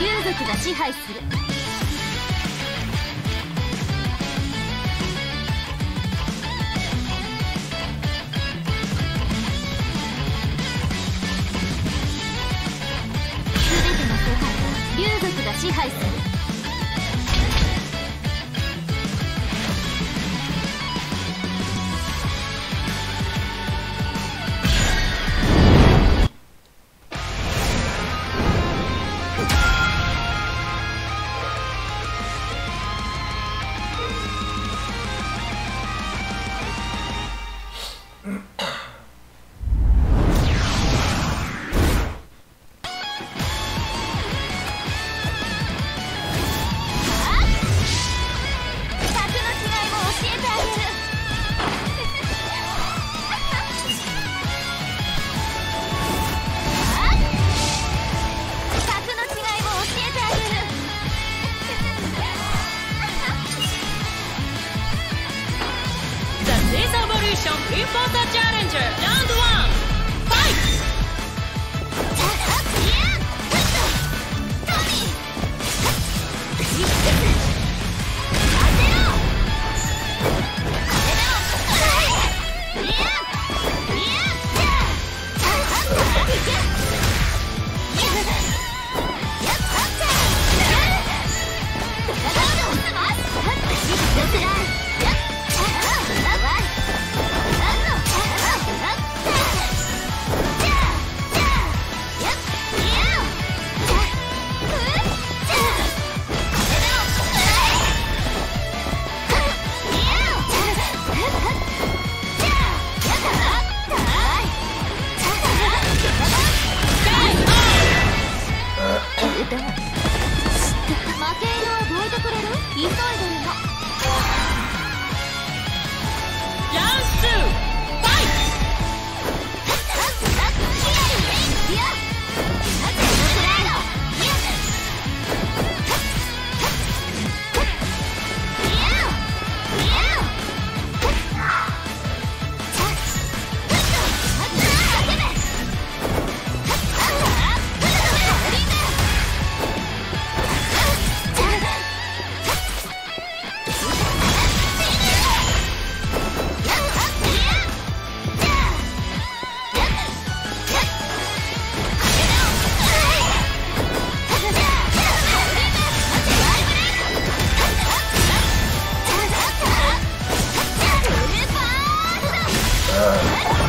竜族が支配する。some people that 負け犬覚えてくれる？急いでるの Let's go!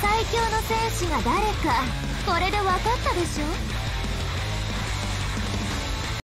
最強の戦士が誰かこれで分かったでしょ？